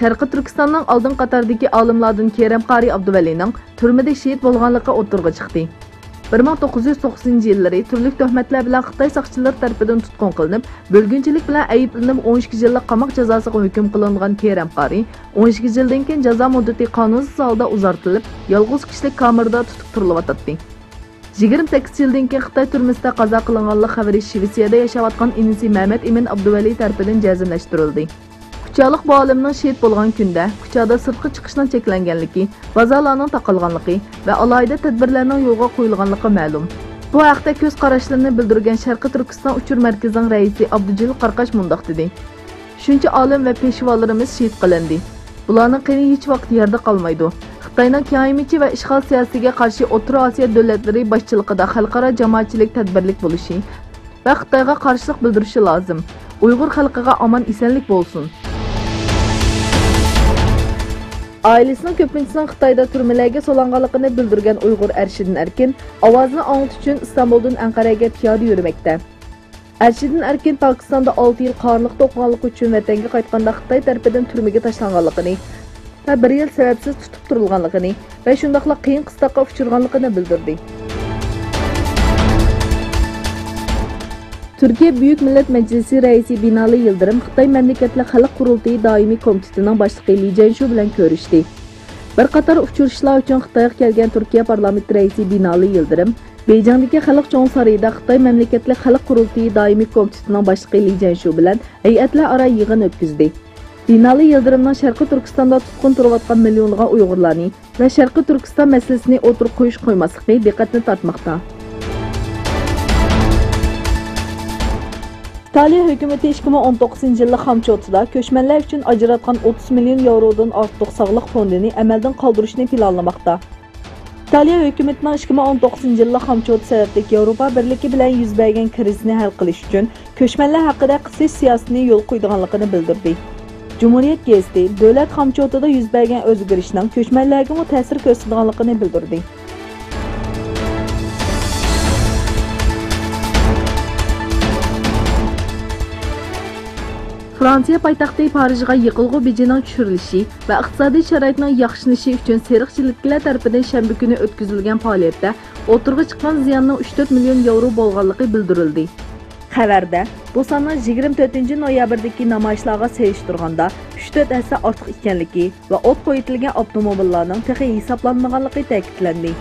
Sharqi Turkistonning oldin qatardagi olimlardan Kerem Qari Abduvalining turmada shahid bo'lganligi o'tirg'i chiqdi. 1990 yillari turli tuhmatlar bilan Xitoy soqchilari tomonidan tutqun qilinib, bo'lgunchilik bilan ayblanib 12 yillik qamoq jazosiga hukm qilingan Kerem Qari 12 yildan keyin jazo muddati qonunsiz holda uzartilib, yolg'iz kishilik kamerada tutib turilyotdi. 28 yildan keyin Xitoy turmusida qazo qilinganlik xabari Shvetsiyada yashayotgan inisi Mehmet Emin Abduvali tomonidan jazmlashtirildi. Kuchalik bu olimning shehid bo'lgan kunda kuchada sirtqi chiqishning cheklanganligi, bazalarning taqilganligi va alohida tadbirlarning yo'lga qo'yilganligi ma'lum. Bu haqda ko'z qarashlarini bildirgan Sharqi Turkiston uchur markazining raisi Abdujil Qarqash mundoq dedi. Shuncha olim va peshvolarimiz shehid qilindi. Bularning qini hech vaqt yerda qolmaydi. Xitoyning kengaymichi va ishg'ol siyosatiga qarshi O'rta Osiyo davlatlari boshchiligida xalqaro jamoatchilik tadbirlik bo'lishi va Xitoyga qarshilik bildirishi lozim. Uyg'ur xalqiga omon esenlik bo'lsin. Ailesinin ko'pinchisining Xitoyda turmalarga solanganligini bildirgan Uyg'ur Erşidin Erkin ovozini anıt uchun Istanbuldan Ankara'ya piyoda yurmoqda. Erşidin Erkin Pakistan'da 6 yil qorliqda o'qiganligi uchun vatanga qaytqanda Xitoy tarafidan turmaga tashlanganligini va 1 yil sababsiz tutib turilganligini va şundaqla qiyin qıstaqa uchirganligini bildirdi. Türkiyə Böyük Millət Məclisi rəisi Binali Yıldırım Xitay Məmləkətli Xalq Qurultayı Daimi Komitetinin başlığı Li Jianshu bilan görüşdü. Bir qator uchrashuvlar uchun Xitoyga kelgan Türkiya parlamenti raisi Binali Yıldırım Beyjingdagi Xalq cho'ng saroyida Xitoy Məmləkətli Xalq Qurultayı Daimi Komitetining başlığı Li Jianshu bilan heyətlər ara yig'in o'tkazdi. Binali Yıldırım'ın Şarkı Türkistan'da tutkun turvatkan milyonluğa Uygurlarını ve Şarkı Türkistan meselesini oturup koyuş koymasını dikkatini tartmakta. İtaliya hökuməti 2019-cu ildə Xamçotsuda köçmənlər üçün acıratqan 30 milyon eurodan artıq sağlıq fondunu əməldən qaldırışını planlamaqda. İtaliya hökumətinin 2019-cu ildə Xamçotsu səbəblik Avropa Birliyi ilə yüzbəyən krizini həll qilish üçün köçmənlər haqqında qısış siyasətini yol qoyduğunu bildirdi. Cumhuriyet gezdi, dövlət Xamçotuda yüzbəyən özgürüşünün köçmənlərə təsir göstərdiyi bildirdi. Fransiya paytaxtı Parijga yıqılğı bijinin düşürülüşü və iqtisadi şəraitinin yaxşılanışı üçün seriqçiliklər tərəfindən şənbə günü ötküzülgən fəaliyyətdə oturğa çıxan ziyanın 3-4 milyon euro bolğanlığı bildirildi. Xəbərdə bu sanın 24-cü noyabrdakı namayişlərə seyişdirganda 3-4 əsə artıq ikənliki və ot qoyutilgan avtomobillərinin texi hesablanmağanlığı təkidləndi.